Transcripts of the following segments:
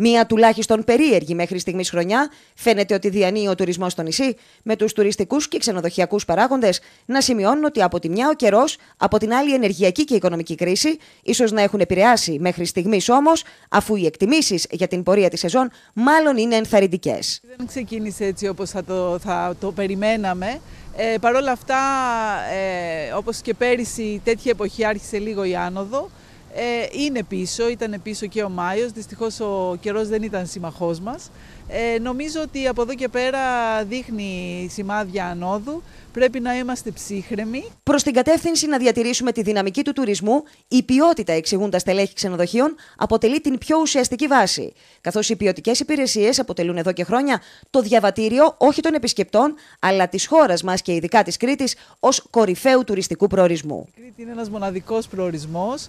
Μία τουλάχιστον περίεργη μέχρι στιγμής χρονιά φαίνεται ότι διανύει ο τουρισμός στο νησί, με τους τουριστικούς και ξενοδοχειακούς παράγοντες να σημειώνουν ότι από τη μια ο καιρός, από την άλλη η ενεργειακή και η οικονομική κρίση, ίσως να έχουν επηρεάσει μέχρι στιγμής όμως, αφού οι εκτιμήσεις για την πορεία της σεζόν μάλλον είναι ενθαρρυντικές. Δεν ξεκίνησε έτσι όπως θα το, θα το περιμέναμε. Ε, Παρ' όλα αυτά, ε, όπως και πέρυσι, τέτοια εποχή άρχισε λίγο η άνοδο. Ε, είναι πίσω, ήταν πίσω και ο Μάιος, δυστυχώς ο καιρός δεν ήταν συμμαχός μας. Ε, νομίζω ότι από εδώ και πέρα δείχνει σημάδια ανόδου. Πρέπει να είμαστε ψύχρεμοι. Προς την κατεύθυνση να διατηρήσουμε τη δυναμική του τουρισμού, η ποιότητα, εξηγούν τα στελέχη ξενοδοχείων, αποτελεί την πιο ουσιαστική βάση. Καθώς οι ποιοτικές υπηρεσίες αποτελούν εδώ και χρόνια το διαβατήριο όχι των επισκεπτών, αλλά της χώρας μας και ειδικά της Κρήτης ως κορυφαίου τουριστικού προορισμού. Η Κρήτη είναι ένας μοναδικός προορισμός.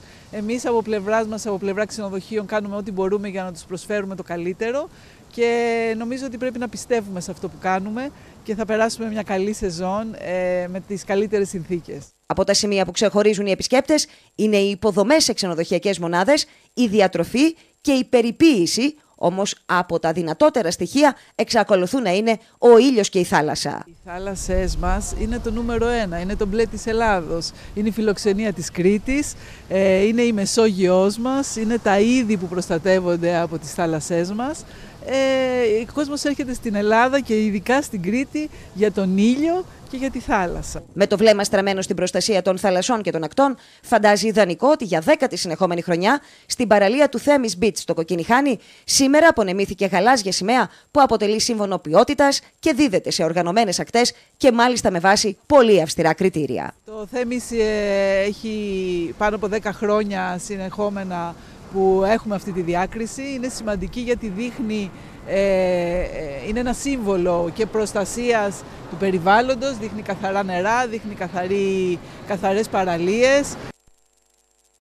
Εμείς από πλευράς μας, από πλευρά ξενοδοχείων, κάνουμε ό,τι μπορούμε για να τους προσφέρουμε το καλύτερο και νομίζω ότι πρέπει να πιστεύουμε σε αυτό που κάνουμε και θα περάσουμε μια καλή σεζόν ε, με τις καλύτερες συνθήκες. Από τα σημεία που ξεχωρίζουν οι επισκέπτες είναι οι υποδομές σε ξενοδοχειακές μονάδες, η διατροφή και η περιποίηση, όμως από τα δυνατότερα στοιχεία εξακολουθούν να είναι ο ήλιος και η θάλασσα. Οι θάλασσές μας είναι το νούμερο ένα, είναι το μπλε της Ελλάδος, είναι η φιλοξενία της Κρήτης, ε, είναι η Μεσόγειος μας, είναι τα είδη που προστατεύονται από τις θάλασσές μας ε, ο κόσμος έρχεται στην Ελλάδα και ειδικά στην Κρήτη για τον ήλιο και για τη θάλασσα. Με το βλέμμα στραμμένο στην προστασία των θαλασσών και των ακτών, φαντάζει ιδανικό ότι για δέκατη συνεχόμενη χρονιά στην παραλία του Θέμης Beach στο Κοκκινιχάνι σήμερα απονεμήθηκε γαλάζια σημαία που αποτελεί σύμβολο ποιότητας και δίδεται σε οργανωμένες ακτές και μάλιστα με βάση πολύ αυστηρά κριτήρια. Το Θέμης ε, έχει πάνω από 10 χρόνια συνεχόμενα που έχουμε αυτή τη διάκριση. Είναι σημαντική γιατί δείχνει, ε, ε, είναι ένα σύμβολο και προστασίας του περιβάλλοντος, δείχνει καθαρά νερά, δείχνει καθαρή, καθαρές παραλίες.